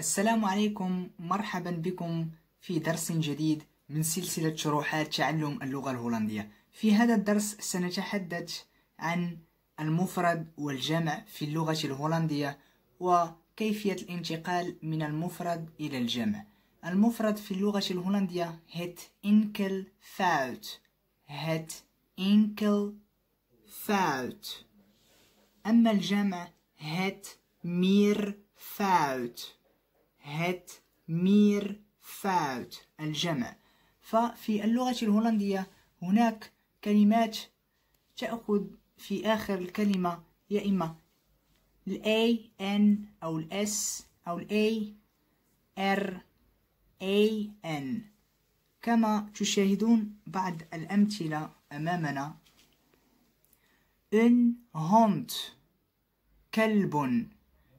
السلام عليكم. مرحبا بكم في درس جديد من سلسلة شروحات تعلم اللغة الهولندية. في هذا الدرس سنتحدث عن المفرد والجمع في اللغة الهولندية وكيفية الانتقال من المفرد إلى الجمع. المفرد في اللغة الهولندية het enkelvoud het enkelvoud أما الجمع het meervoud het meervoud الجمع. ففي اللغة الهولندية هناك كلمات تأخذ في آخر الكلمة يا إما ال A N أو ال S أو ال A R A N. كما تشاهدون بعض الأمثلة أمامنا. een hond كلب.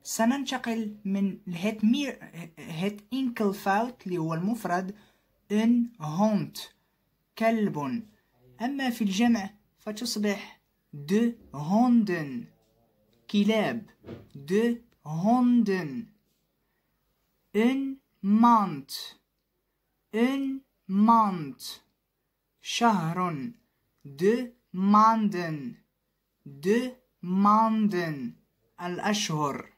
سننتقل من het meer het enkelvoud اللي هو المفرد een hond كلب. أما في الجمع فتصبح de honden كلاب de honden. een mand een mand. شهر د ماندن د ماندن. الأشهر.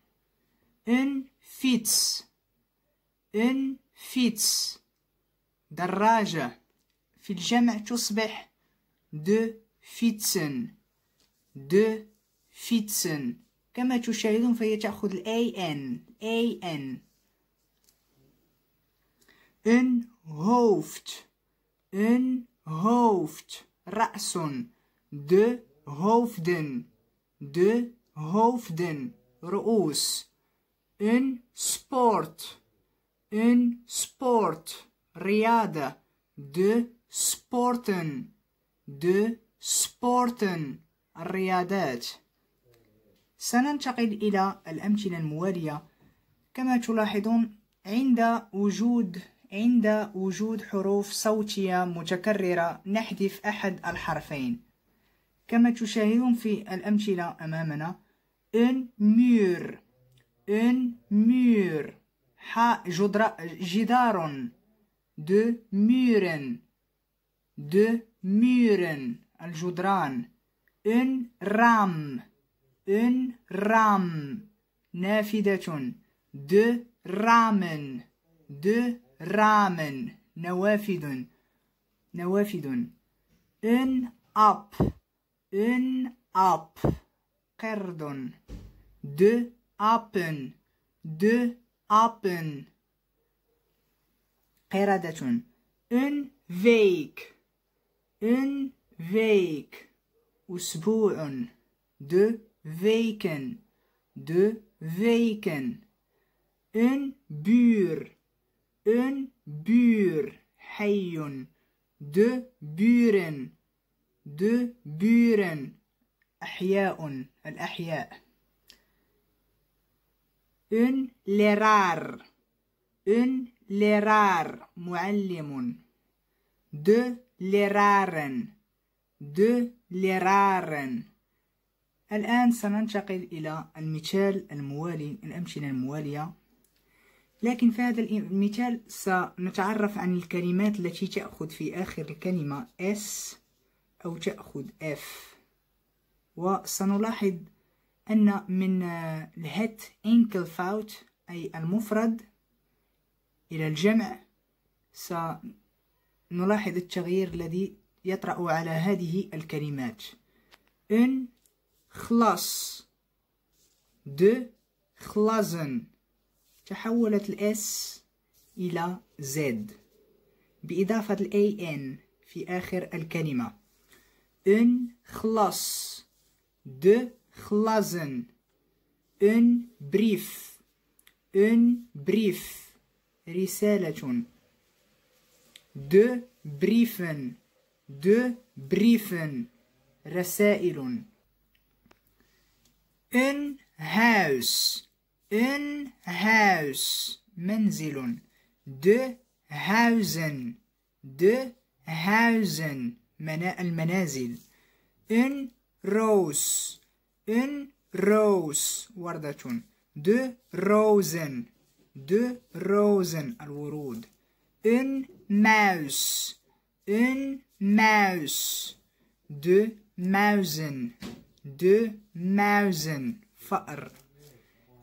Een fiets een fiets دراجة في الجمع تصبح de fietsen de fietsen كما تشاهدون فهي تأخذ ال AN AN een hoofd een hoofd رأس de hoofden de hoofden رؤوس een sport een sport رياضة. de sporten de sporten الرياضات. سننتقل إلى الأمثلة الموالية. كما تلاحظون عند وجود عند وجود حروف صوتية متكررة نحذف أحد الحرفين. كما تشاهدون في الأمثلة أمامنا een muur een muur جدار de muren de muren الجدران een raam een raam نافذة de ramen de ramen نوافذ نوافذ een ap een ap قرد de apen de apen قردة een week een week أسبوع de weken de weken een buur een buur حي de buren de buren أحياء الأحياء een leraar een leraar معلم de leraren. De leraren. الآن سننتقل إلى المثال الموالي الأمثلة الموالية. لكن في هذا المثال سنتعرف عن الكلمات التي تأخذ في آخر الكلمة S أو تأخذ F. وسنلاحظ أن من الهت انكلفاوت أي المفرد إلى الجمع سنلاحظ التغيير الذي يطرأ على هذه الكلمات. een glas de glazen تحولت ال s إلى z بإضافة ال e n في آخر الكلمة. een glas de glazen een brief een brief رسالة de brieven de brieven رسائل een huis een huis منزل de huizen de huizen المنازل een roos een roos وردة de rozen de rozen الورود. een muis. een muis. de muizen. de muizen. فأر.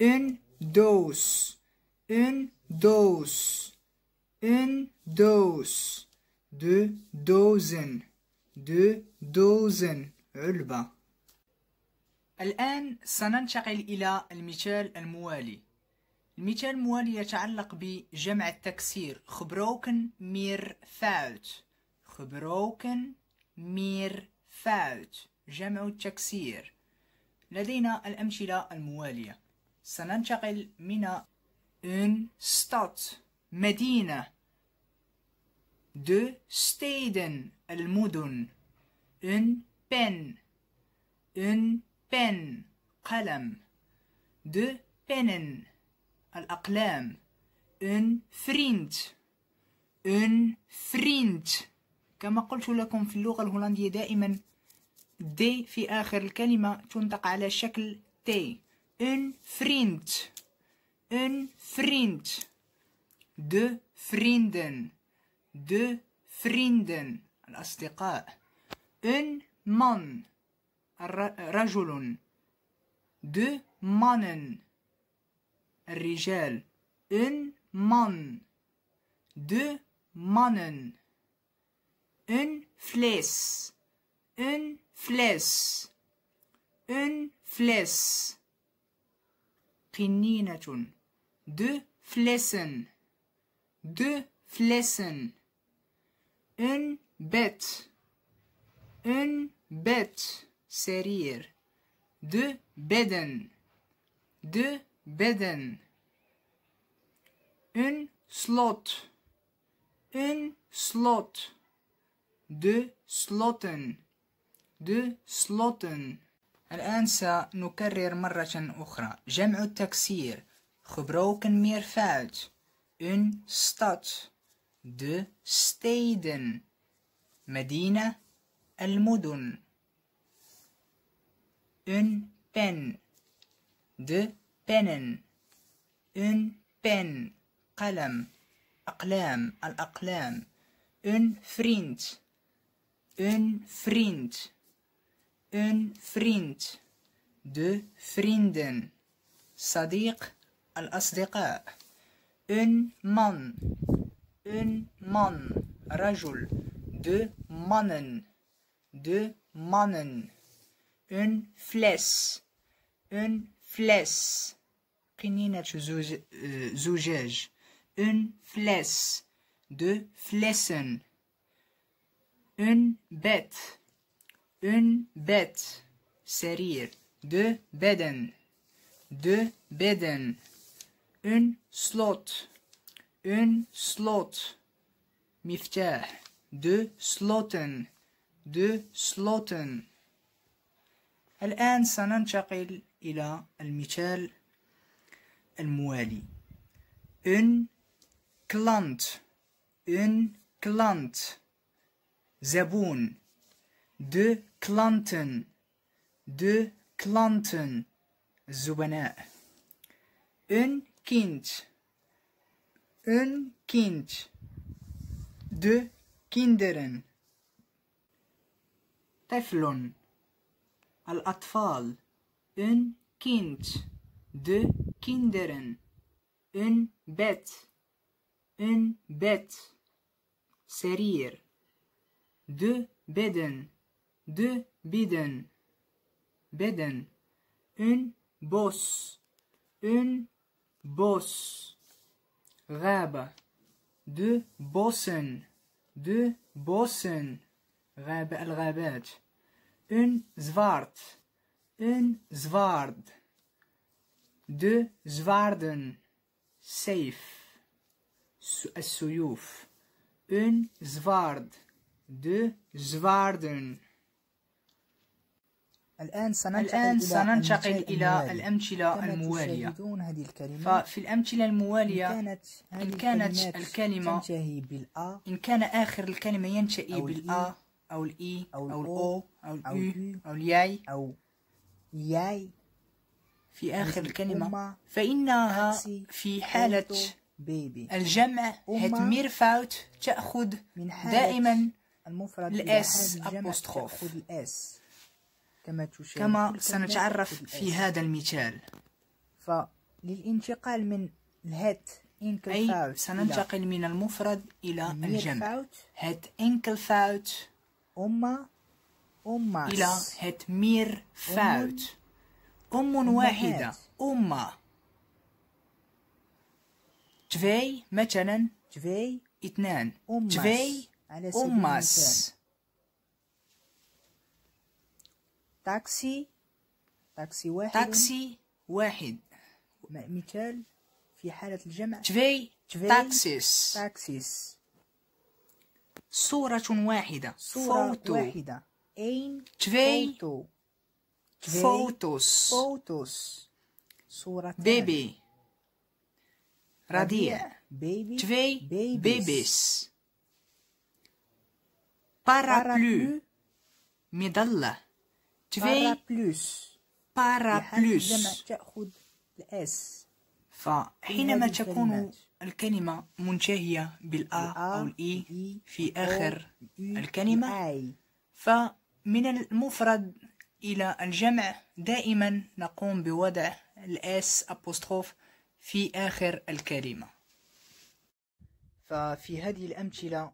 een doos. een doos. een doos. de dozen. de dozen. علبة. الآن سننتقل إلى المثال الموالي. المثال الموالي يتعلق بجمع التكسير. gebroken meervoud. gebroken meervoud. جمع التكسير. لدينا الأمثلة الموالية. سننتقل من een stad مدينة. de steden المدن. een pen. een pen قلم de pennen الأقلام een vriend een vriend كما قلت لكم في اللغة الهولندية دائما d في آخر الكلمة تنطق على شكل t een vriend een vriend de vrienden de vrienden الأصدقاء een man رجل de mannen الرجال een man de mannen een fles een fles een fles قنينة de flessen de flessen een bed een bed سرير de bedden de bedden een slot een slot de sloten de sloten الآن سنكرر مرة أخرى. جمع التكسير. Gebroken meervoud. Een stad. De steden. مدينة المدن een pen de pennen een pen قلم أقلام الأقلام een vriend een vriend een vriend de vrienden صديق الأصدقاء een man een man رجل de mannen de mannen een fles een fles قنينة زجاج een fles de flessen een bed een bed سرير de bedden de bedden een slot een slot مفتاح de sloten de sloten الآن سننتقل إلى المثال الموالي. een klant een klant. زبون. de klanten. de klanten. الزبناء een kind een kind de kinderen طفلون الأطفال. een kind de kinderen. een bed. een bed. سرير. de bedden. de bedden bedden. een bus. een بوس. غابة. دو بوسن. د بوسن. غابة. الغابات. Een zwaard. Een zwaard. De zwaarden. سيف السيوف een zwaard. De zwaarden. الآن سننتقل, الآن سننتقل إلى الأمثلة الموالية. هذه الكلمة ففي الأمثلة الموالية إن كانت, إن كانت الكلمة تنتهي بالأ إن كان آخر الكلمة ينتهي بالأ أو الإي أو الأو أو الأو أو الياي؟ أو ياي. في آخر الكلمة. فإنها في حالة الجمع het meervoud تأخذ دائما المفرد. تأخذ الإس كما كما سنتعرف في. هذا المثال. فللانتقال من الهات إنكل أي فاوت سننتقل من المفرد إلى الجمع. meervoud het enkelvoud أمة أماس إلى het meervoud أم واحدة. أمة. twee مثلا. جوي اثنان. أماس twee المثال أمس. تاكسي. تاكسي واحد. تاكسي واحد. مثال في حالة الجمع. twee taxi's. taxi's. صورة واحدة. صورة foto واحدة. een twee foto twee foto's foto's صورة baby رضيع baby twee baby's. baby's paraplu مظلة twee تأخذ ال s. فحينما تكون. الكلمة منتهية بالآ أو الإي في آخر الكلمة الآي فمن المفرد إلى الجمع دائما نقوم بوضع ال s apostrof في آخر الكلمة. ففي هذه الأمثلة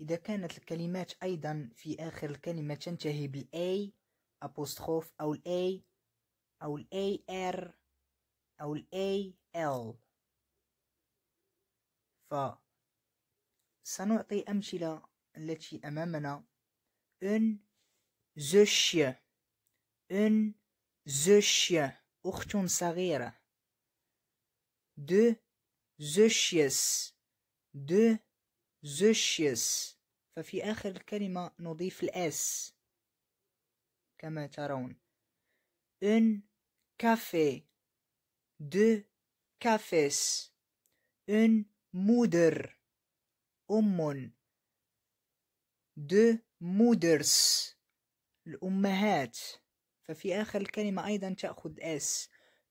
إذا كانت الكلمات أيضا في آخر الكلمة تنتهي بال e apostrof أو ال e أو ال er أو ال el فسنعطي أمثلة التي أمامنا. een زشية ان زشية أخت صغيرة de zusjes de zusjes ففي آخر الكلمة نضيف ال s. كما ترون een café de cafés een moeder. أم de moeders. الأمهات. ففي آخر الكلمة أيضا تأخذ s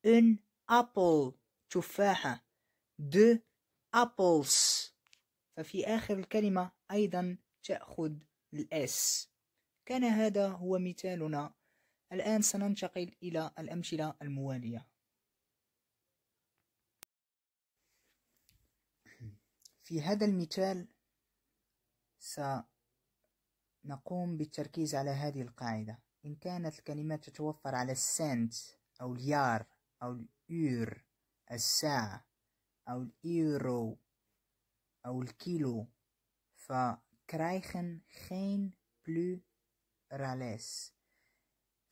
een appel تفاحة. de apples ففي آخر الكلمة أيضا تأخذ ال s كان هذا هو مثالنا. الآن سننتقل إلى الأمثلة الموالية. في هذا المثال سنقوم بالتركيز على هذه القاعدة. إن كانت الكلمات تتوفر على السنت أو ال jaar أو ال uur الساعة أو الإيرو أو ال kilo ف krijgen geen plurales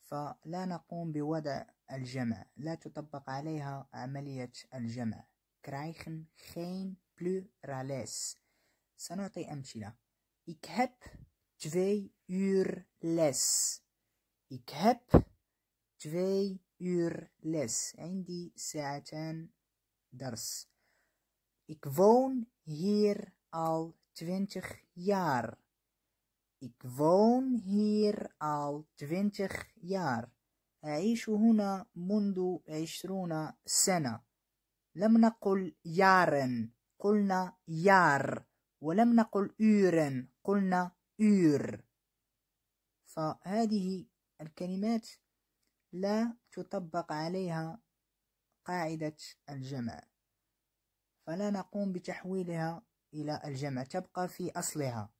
فلا نقوم بوضع الجمع لا تطبق عليها عملية الجمع. krijgen geen plurales سنعطي أمثلة. heb twee uur les Ik heb twee uur les عندي ساعتان درس Ik woon hier al twintig jaar. Ik woon hier al twintig jaar. أعيش هنا منذ عشرون سنة. لم نقل يارا قلنا يار ولم نقل uren قلنا uur فهذه الكلمات لا تطبق عليها قاعدة الجمع. فلا نقوم بتحويلها إلى الجمع تبقى في أصلها.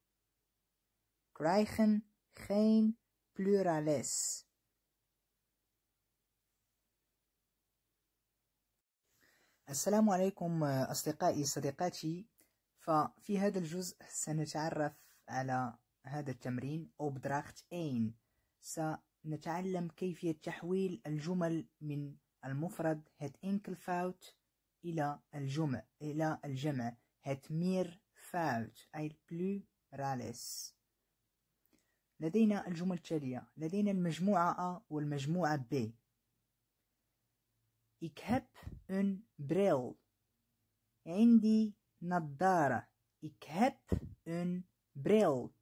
Krijgen geen plurales. السلام عليكم أصدقائي صديقاتي. ففي هذا الجزء سنتعرف على هذا التمرين أوبدراخت أين. سنتعلم كيفية تحويل الجمل من المفرد het enkelvoud إلى الجمع إلى الجمع het meervoud أي plurales لدينا الجمل التالية لدينا المجموعة A والمجموعة B. Ik heb een bril عندي نظارة. Ik heb een bril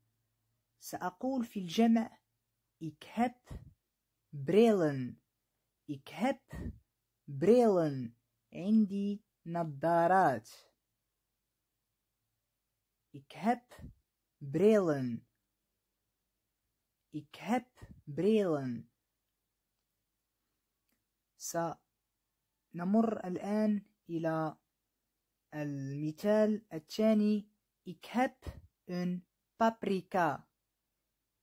سأقول في الجمع Ik heb brillen Ik heb بريلن عندي نظارات Ik heb brillen. Ik heb brillen. سنمر الآن إلى المثال الثاني Ik heb een paprika.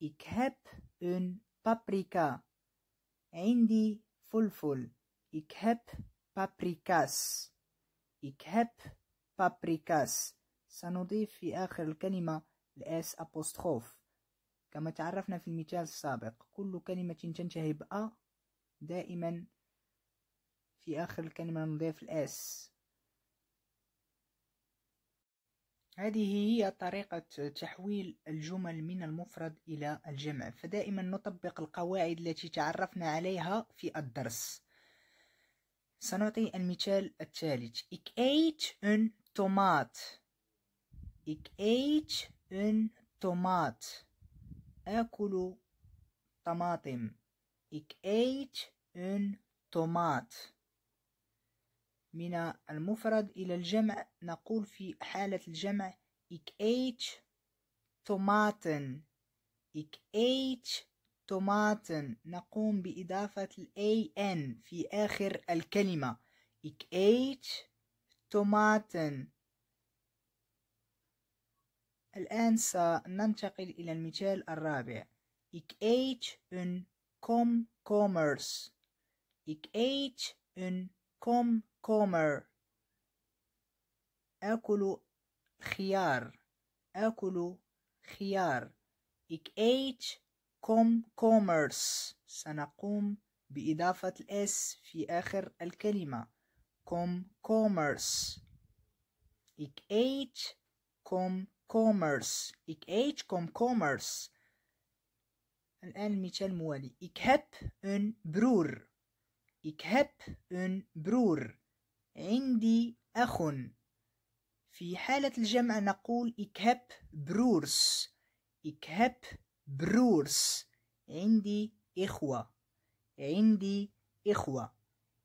Ik heb een paprika. عندي فلفل. Ik heb paprika's. Ik heb paprika's. سنضيف في آخر الكلمة الأس أبوستروف كما تعرفنا في المثال السابق كل كلمة تنتهي بأ دائما في آخر الكلمة نضيف الأس هذه هي طريقة تحويل الجمل من المفرد إلى الجمع فدائما نطبق القواعد التي تعرفنا عليها في الدرس سنعطي المثال الثالث Ik eet een tomaat Ik eet een tomaat. آكل طماطم. Ik eet een tomaat. من المفرد إلى الجمع نقول في حالة الجمع Ik eet tomaten. Ik eet tomaten. نقوم بإضافة ال an في آخر الكلمة. Ik eet tomaten. الآن سننتقل إلى المثال الرابع Ik eet een komkommers. Ik eet een komkommer آكل خيار. آكل خيار. Ik eet komkommers سنقوم بإضافة ال s في آخر الكلمة. komkommers Ik eet komkommers Ik eet komkommers الآن المثال الموالي إك هاب أن برور. Ik heb een broer عندي أخ في حالة الجمع نقول ik heb broers ik heb broers عندي إخوة عندي إخوة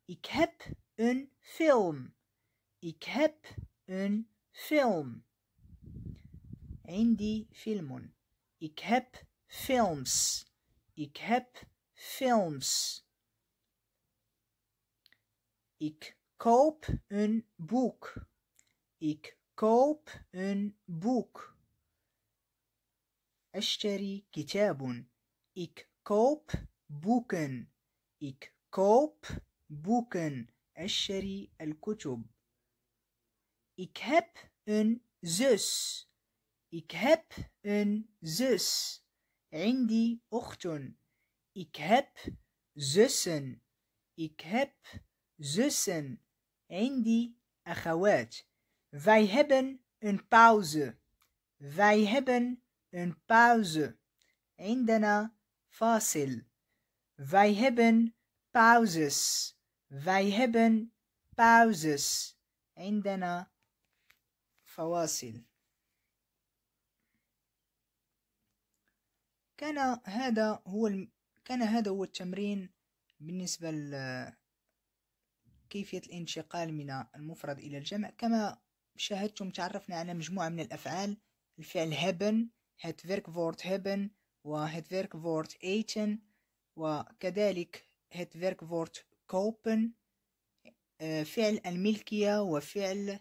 ik heb een film ik heb een film عندي فيلم Ik heb films. Ik heb films. Ik koop een boek. Ik koop een boek. أشتري كتاب. Ik koop boeken. Ik koop boeken. أشتري الكتب. Ik heb een zus. Ik heb een zus. عندي أخت. Ik heb zussen. Ik heb zussen. عندي أخوات. Wij hebben een pauze. Wij hebben een pauze. عندنا فاصل. Wij hebben pauzes. Wij hebben pauzes. عندنا فواصل. كان هذا هو الم... كان هذا هو التمرين بالنسبة لكيفية الانتقال من المفرد إلى الجمع. كما شاهدتم تعرفنا على مجموعة من الأفعال. الفعل هبن het werkwoord hebben وhet werkwoord eten وكذلك het werkwoord kopen فعل الملكية وفعل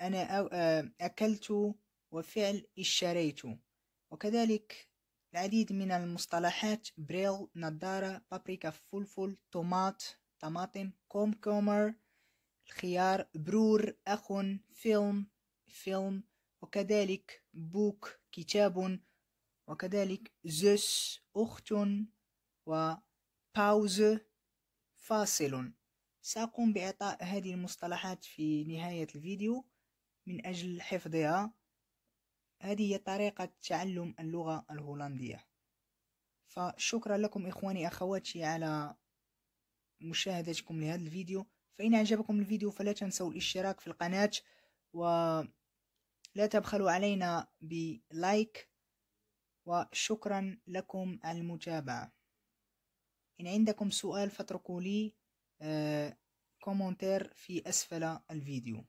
أنا أكلت وفعل اشتريت. وكذلك العديد من المصطلحات bril نظارة بابريكا فلفل tomaat طماطم komkommer الخيار broer أخ فيلم وكذلك بوك كتاب وكذلك زوس أخت وباوز فاصل. سأقوم بإعطاء هذه المصطلحات في نهاية الفيديو من أجل حفظها. هذه هي طريقة تعلم اللغة الهولندية. فشكرا لكم إخواني أخواتي على مشاهدتكم لهذا الفيديو. فإن أعجبكم الفيديو فلا تنسوا الاشتراك في القناة ولا تبخلوا علينا ب like وشكرا لكم على المتابعة. إن عندكم سؤال فاتركوا لي آه commentaire في أسفل الفيديو.